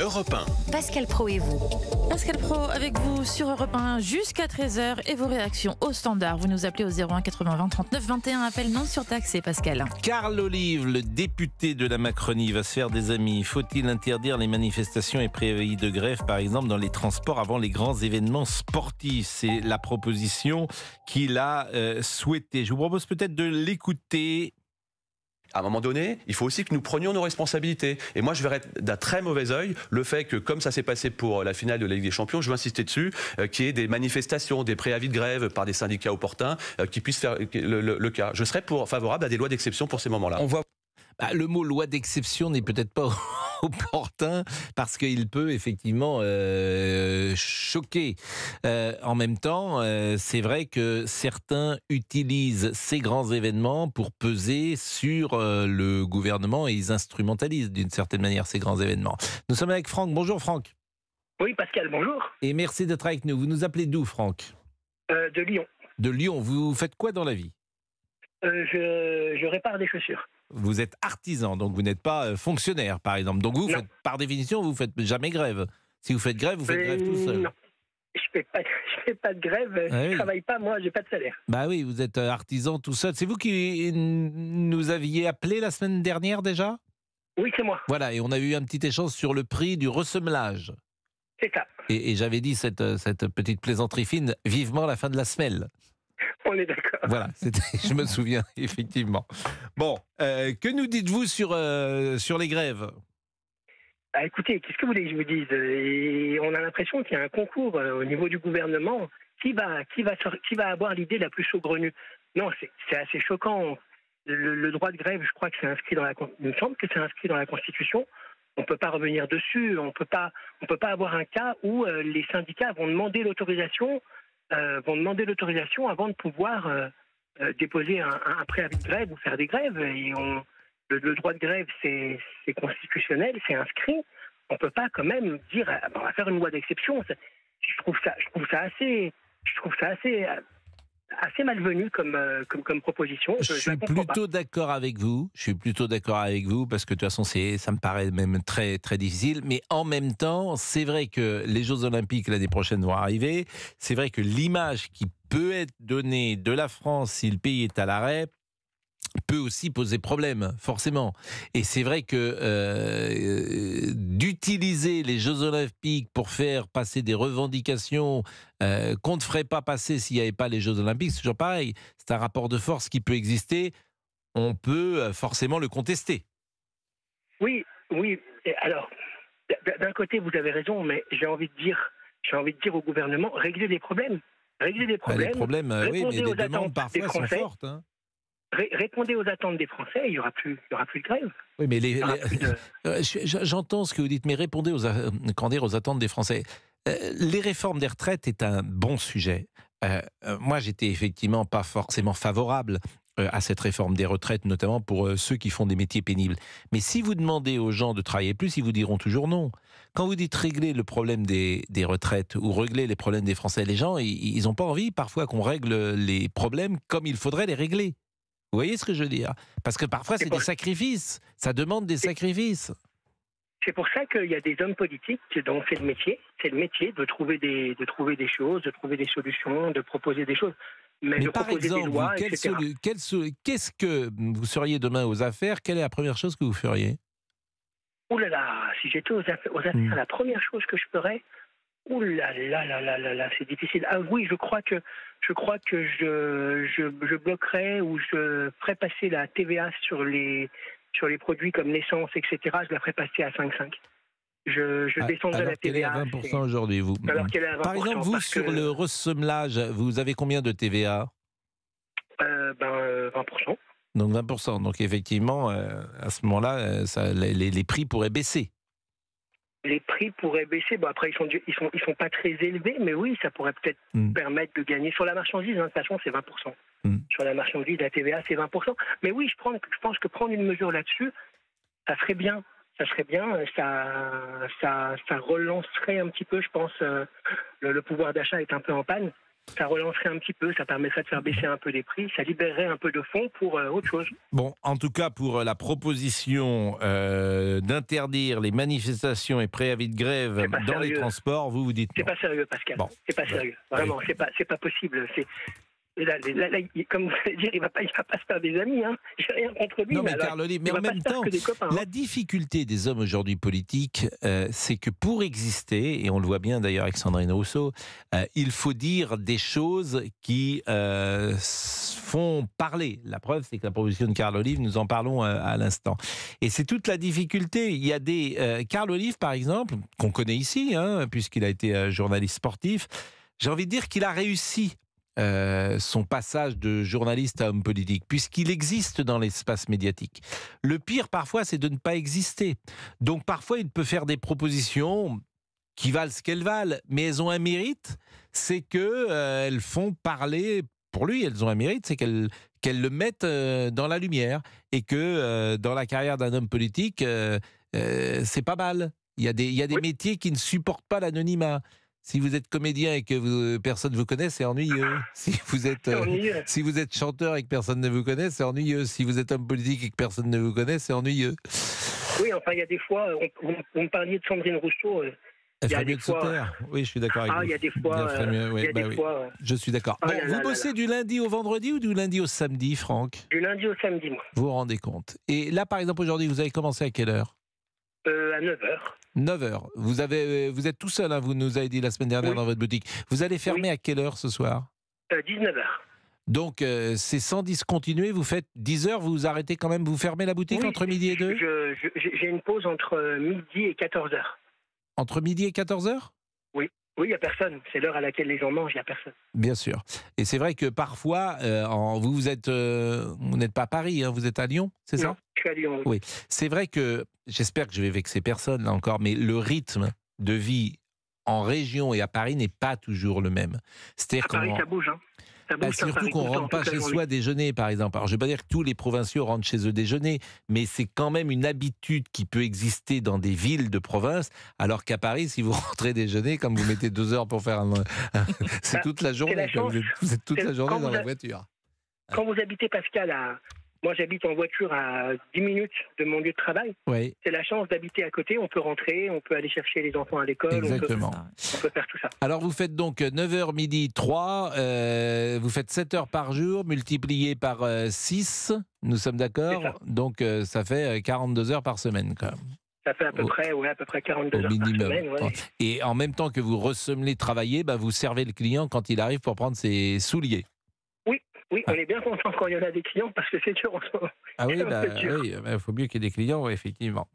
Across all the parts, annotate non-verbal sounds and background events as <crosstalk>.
Europe 1. Pascal Pro et vous. Pascal Pro avec vous sur Europe 1 jusqu'à 13h et vos réactions au standard. Vous nous appelez au 01 80 20 39 21. Appel non surtaxé, Pascal. Carl Olive, le député de la Macronie, va se faire des amis. Faut-il interdire les manifestations et préavis de grève, par exemple, dans les transports avant les grands événements sportifs? C'est la proposition qu'il a euh, souhaitée. Je vous propose peut-être de l'écouter à un moment donné, il faut aussi que nous prenions nos responsabilités. Et moi, je verrais d'un très mauvais œil le fait que, comme ça s'est passé pour la finale de la Ligue des Champions, je veux insister dessus, euh, qu'il y ait des manifestations, des préavis de grève par des syndicats opportuns euh, qui puissent faire le, cas. Je serais pour, favorable à des lois d'exception pour ces moments-là. On voit. Bah, le mot loi d'exception n'est peut-être pas <laughs> opportun parce qu'il peut effectivement euh, choquer. Euh, en même temps, euh, c'est vrai que certains utilisent ces grands événements pour peser sur le gouvernement et ils instrumentalisent d'une certaine manière ces grands événements. Nous sommes avec Franck. Bonjour Franck. Oui, Pascal, bonjour. Et merci d'être avec nous. Vous nous appelez d'où, Franck? De Lyon. De Lyon. Vous faites quoi dans la vie? Je répare des chaussures vous êtes artisan, donc vous n'êtes pas euh, fonctionnaire, par exemple. Donc vous, faites, par définition, vous faites jamais grève. Si vous faites grève, vous faites grève tout seul. Non. Je fais pas, <laughs> fais pas de grève, je ne ah travaille pas, moi, j'ai pas de salaire. Bah oui, vous êtes euh, artisan tout seul. C'est vous qui nous aviez appelé la semaine dernière déjà? Oui, c'est moi. Voilà, et on a eu un petit échange sur le prix du ressemelage. C'est ça. Et, et j'avais dit cette, euh, cette petite plaisanterie fine, vivement la fin de la semelle. On est d'accord. Voilà, <laughs> je me souviens, <laughs> effectivement. Bon, euh, que nous dites-vous sur, euh, sur les grèves? Bah, Écoutez, qu'est-ce que vous voulez que je vous dise? On a l'impression qu'il y a un concours euh, au niveau du gouvernement. Qui va, qui va, qui va avoir l'idée la plus saugrenue Non, c'est assez choquant. Le, droit de grève, je crois que c'est inscrit dans la. Il me semble que c'est inscrit dans la Constitution. On ne peut pas revenir dessus. On peut pas. On peut pas avoir un cas où les syndicats vont demander l'autorisation vont demander l'autorisation avant de pouvoir euh, déposer un, préavis de grève ou faire des grèves. Et on, le, droit de grève, c'est constitutionnel, c'est inscrit. On ne peut pas quand même dire on va faire une loi d'exception. Je je trouve ça assez, je trouve ça assez assez malvenu comme, euh, comme, comme, proposition. Je, suis plutôt d'accord avec vous. Je suis plutôt d'accord avec vous parce que de toute façon, ça me paraît même très, très difficile. Mais en même temps, c'est vrai que les Jeux Olympiques l'année prochaine vont arriver. C'est vrai que l'image qui peut être donnée de la France si le pays est à l'arrêt peut aussi poser problème, forcément. Et c'est vrai que euh, d'utiliser les Jeux Olympiques pour faire passer des revendications euh, qu'on ne ferait pas passer s'il n'y avait pas les Jeux Olympiques, c'est toujours pareil. C'est un rapport de force qui peut exister. On peut euh, forcément le contester. Oui, oui. Alors, d'un côté, vous avez raison, mais j'ai envie de dire, j'ai envie de dire au gouvernement, régler des problèmes. Régler des problèmes. les problèmes, oui, mais les demandes parfois sont fortes. Hein répondez aux attentes des Français, il n'y aura, plus, aura plus de grève. Oui, mais <laughs> euh, j'entends ce que vous dites, mais répondez aux, euh, dire, aux attentes des Français. Euh, les réformes des retraites est un bon sujet. moi, j'étais effectivement pas forcément favorable à cette réforme des retraites, notamment pour ceux qui font des métiers pénibles. Mais si vous demandez aux gens de travailler plus, ils vous diront toujours non. Quand vous dites régler le problème des, retraites ou régler les problèmes des Français, les gens, ils n'ont pas envie parfois qu'on règle les problèmes comme il faudrait les régler. Vous voyez ce que je veux dire? Parce que parfois, c'est des sacrifices. Ça demande des sacrifices. C'est pour ça qu'il y a des hommes politiques dont c'est le métier. C'est le métier de trouver, des, de trouver des choses, de trouver des solutions, de proposer des choses. Mais, par exemple, qu'est-ce que vous seriez demain aux affaires? Quelle est la première chose que vous feriez? Ouh là là, si j'étais aux affaires, aux affaires hmm. la première chose que je ferais, Ouh là là là là là là, c'est difficile. Ah oui, je crois que je crois que je, je, je bloquerai ou je ferai passer la TVA sur les sur les produits comme l'essence, etc. Je la ferai passer à 5,5. Je, je ah, descendrai la TVA. à 20% aujourd'hui, vous. Alors qu'elle est à 20%, Par exemple, vous, sur le ressemblage, vous avez combien de TVA euh, ben, 20%. Euh, Donc 20%. Donc effectivement, euh, à ce moment-là, euh, les, les prix pourraient baisser les prix pourraient baisser. Bon, après, ils sont, ils sont, ils sont pas très élevés, mais oui, ça pourrait peut-être hmm. permettre de gagner. Sur la marchandise, hein, de toute façon, c'est 20%. Hmm. Sur la marchandise, la TVA, c'est 20%. Mais oui, je, prends, je pense que prendre une mesure là-dessus, ça serait bien. Ça serait bien, ça, ça, ça relancerait un petit peu, je pense, euh, le, pouvoir d'achat est un peu en panne. Ça relancerait un petit peu, ça permettrait de faire baisser un peu les prix, ça libérerait un peu de fonds pour euh, autre chose. Bon, en tout cas, pour euh, la proposition euh, d'interdire les manifestations et préavis de grève dans les transports, vous vous dites C'est pas sérieux, Pascal. Bon. C'est pas sérieux. Vraiment, c'est pas, c'est pas possible. C'est et là, là, là, il- comme vous allez dire, il va pas, il va pas se faire des amis. Hein. J'ai rien contre lui. Non, mais alors, mais en même temps, copains, hein. La difficulté des hommes aujourd'hui politiques, euh, c'est que pour exister, et on le voit bien d'ailleurs avec Sandrine Rousseau, euh, il faut dire des choses qui euh, font parler. La preuve, c'est que la proposition de Carl Olive, nous en parlons euh, à l'instant. Et c'est toute la difficulté. Il y a des... Carl Olive, par exemple, qu'on connaît ici, hein, puisqu'il a été journaliste sportif, j'ai envie de dire qu'il a réussi euh, son passage de journaliste à homme politique, puisqu'il existe dans l'espace médiatique. Le pire, parfois, c'est de ne pas exister. Donc, parfois, il peut faire des propositions qui valent ce qu'elles valent, mais elles ont un mérite, c'est que euh, elles font parler. Pour lui, elles ont un mérite, c'est qu'elles le mettent euh, dans la lumière et que euh, dans la carrière d'un homme politique, c'est pas mal. Il y a des, il y a des Oui. métiers qui ne supportent pas l'anonymat. Si vous êtes comédien et que vous- personne ne vous connaît, c'est ennuyeux. <laughs> Si vous êtes C'est euh, ennuyeux. si vous êtes chanteur et que personne ne vous connaît, c'est ennuyeux. Si vous êtes homme politique et que personne ne vous connaît, c'est ennuyeux. Oui, enfin, il y a des fois, on- vous, vous me parliez de Sandrine Rousseau. euh, Elle ferait mieux de fois- taire. Oui, je suis d'accord avec Ah, vous. il y a des fois, Elle ferait euh, mieux, oui, il y a bah des oui. fois, euh, Je suis d'accord. Ah Bon, là vous là là bossez du lundi au vendredi ou du lundi au samedi, Franck? Du lundi au samedi, moi, Vous vous rendez compte Et là, par exemple, aujourd'hui, vous avez commencé à quelle heure? Euh, à 9h. 9 heures. Vous, avez, vous êtes tout seul, hein, vous nous avez dit la semaine dernière Oui. dans votre boutique. Vous allez fermer à quelle heure ce soir? Euh, 19h. Donc, euh, c'est sans discontinuer, vous faites 10 heures, vous arrêtez quand même, vous fermez la boutique Oui, entre midi et 2 Je- je- J'ai une pause entre euh, midi et 14h. Entre midi et 14 heures? Oui, il n'y a personne. C'est l'heure à laquelle les gens mangent, il n'y a personne. Bien sûr. Et c'est vrai que parfois, euh, en- vous, vous êtes, euh, vous n'êtes pas à Paris, hein, vous êtes à Lyon, c'est ça? Non, je suis à Lyon. Oui. C'est vrai que, j'espère que je vais vexer personne là encore, mais le rythme de vie en région et à Paris n'est pas toujours le même. C'est-à-dire À Paris, ça bouge. Hein. Bah, surtout qu'on temps, rentre pas chez soi déjeuner, par exemple. Alors, je ne vais pas dire que tous les provinciaux rentrent chez eux déjeuner, mais c'est quand même une habitude qui peut exister dans des villes de province, alors qu'à Paris, si vous <laughs> rentrez déjeuner, comme vous mettez deux heures pour faire un... c'est Bah, toute la journée. la. Vous, êtes, toute la journée dans la voiture. Quand vous habitez, Pascal, à... moi j'habite en voiture à 10 minutes de mon lieu de travail. Oui, C'est la chance d'habiter à côté. On peut rentrer, on peut aller chercher les enfants à l'école, on peut, exactement. on peut faire tout ça. Alors vous faites donc 9h midi 3, euh, vous faites 7 heures par jour multiplié par 6, nous sommes d'accord. Donc euh, ça fait euh, 42 heures par semaine quand même, Ça fait à peu Au- près, ouais, à peu près 42 au heures minimum. par semaine. ouais. Et en même temps que vous ressemelez travailler, bah, vous servez le client quand il arrive pour prendre ses souliers. Oui, on est bien content quand il y en a des clients parce que c'est dur en ce moment. Ah oui, <laughs> bah, oui, il faut mieux qu'il y ait des clients, effectivement.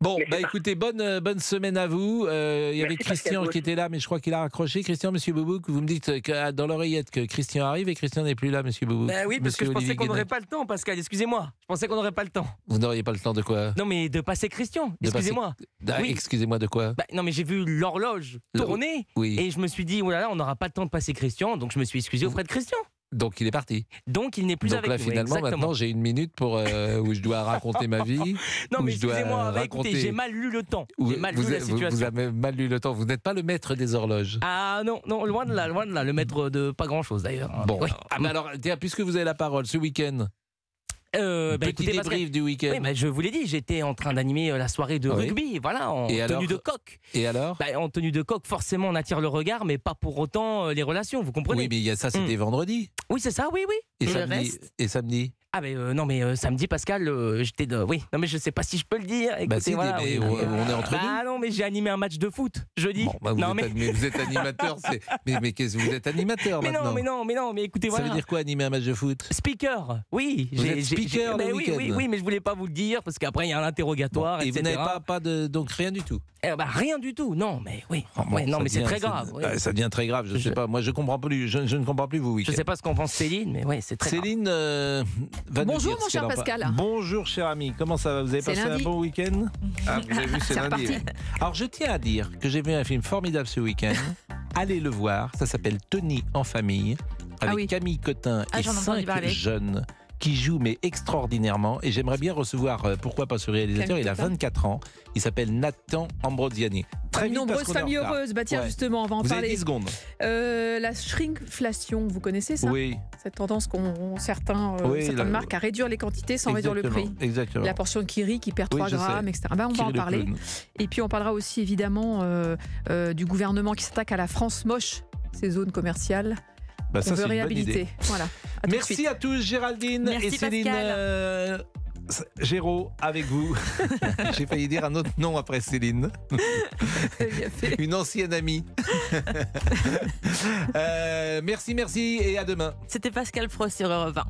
Bon, bah écoutez, bonne, euh, bonne semaine à vous. Euh, il y avait Christian qui était là, mais je crois qu'il a raccroché. Christian, Monsieur Boubouk, vous me dites que, ah, dans l'oreillette que Christian arrive et Christian n'est plus là, Monsieur Boubouk. Bah oui, parce que je pensais qu'on n'aurait pas le temps, Pascal. Excusez-moi. Je pensais qu'on n'aurait pas le temps. Vous n'auriez pas le temps de quoi? Non, mais de passer Christian. De passer- Excusez-moi. Ah, Oui. Excusez-moi de quoi? Bah, non, mais j'ai vu l'horloge tourner. Oui. Et je me suis dit, oh là là, on n'aura pas le temps de passer Christian. Donc je me suis excusé auprès de Christian. Donc il est parti. Donc il n'est plus Donc avec là nous. finalement Exactement. maintenant j'ai une minute pour euh, où je dois <laughs> raconter ma vie. non, mais je dois excusez-moi. bah, écoutez, raconter- j'ai mal lu le temps. J'ai mal vous, la situation. vous avez mal lu le temps. Vous n'êtes pas le maître des horloges. Ah non, non, loin de là, loin de là. Le maître de pas grand-chose d'ailleurs. Bon, Ouais. ah, mais alors tiens, puisque vous avez la parole, ce week-end, Euh, bah, petit écoutez, Pascal, débrief du week-end. Oui, mais je vous l'ai dit, j'étais en train d'animer euh, la soirée de Oui. rugby, voilà, en Et tenue alors de coq. Et alors Bah, en tenue de coq, forcément, on attire le regard, mais pas pour autant euh, les relations, vous comprenez Oui, mais il y a ça, c'était vendredi. Oui, c'est ça, oui, oui. Et, samedi. reste Et samedi. Ah, mais euh, non, mais euh, samedi, Pascal, euh, j'étais de. Oui, non, mais je sais pas si je peux le dire. Écoutez, Bah si, voilà, mais on, est entre Ah non, mais j'ai animé un match de foot jeudi. nous. Bon, bah, vous, non, êtes, mais... vous êtes animateur, c'est- <laughs> mais, mais qu'est-ce vous êtes animateur mais maintenant non, mais non, mais non, mais écoutez, Ça voilà. veut dire quoi animer un match de foot? Speaker, oui. Vous êtes speaker le oui, oui, oui, mais je voulais pas vous le dire parce qu'après il y a un interrogatoire, Et vous n'avez pas, pas de donc rien du tout? Eh rien du tout, non, mais oui. Oh, bon, Ouais, non, ça mais c'est très grave. Ah, Ça devient très grave. Je, Je- sais pas. Moi, je comprends plus. Je, je ne comprends plus vous. Je sais pas ce qu'en pense Céline, mais oui, c'est très grave. Céline nous Bonjour, dire mon cher Pascal. Bonjour cher ami, comment ça va? Vous avez passé lundi. un bon week-end? <laughs> Ah, vous avez vu, c'est lundi. reparti. Alors je tiens à dire que j'ai vu un film formidable ce week-end. <laughs> Allez le voir, ça s'appelle Tony en famille, avec Ah oui. Camille Cotin Ah, et cinq jeunes qui jouent mais extraordinairement. Et j'aimerais bien recevoir, euh, pourquoi pas ce réalisateur, il a Cotin. 24 ans, il s'appelle Nathan Ambrosiani. Très Une vite, parce nombreuse qu'on est en famille retard. heureuse. Bah tiens, Ouais. justement, on va en Vous avez parler. 10 secondes. Euh, la shrinkflation, vous connaissez ça? Oui, Cette tendance qu'ont certains, euh, Oui, certaines la- marques à réduire les quantités sans réduire le prix. Exactement. La portion de Kiri qui perd Oui, 3 je sais. grammes, etc. Bah, on va en le parler. Et puis on parlera aussi évidemment euh, euh, du gouvernement qui s'attaque à la France moche, ces zones commerciales Bah, qu'on ça, veut réhabiliter. Voilà. À Merci à tous, Géraldine Merci, et Céline. Géraud, avec vous. <laughs> J'ai failli dire un autre nom après Céline, une ancienne amie. <laughs> Euh, merci, merci et à demain. C'était Pascal Pro sur Europe 1.